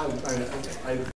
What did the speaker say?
I, I, I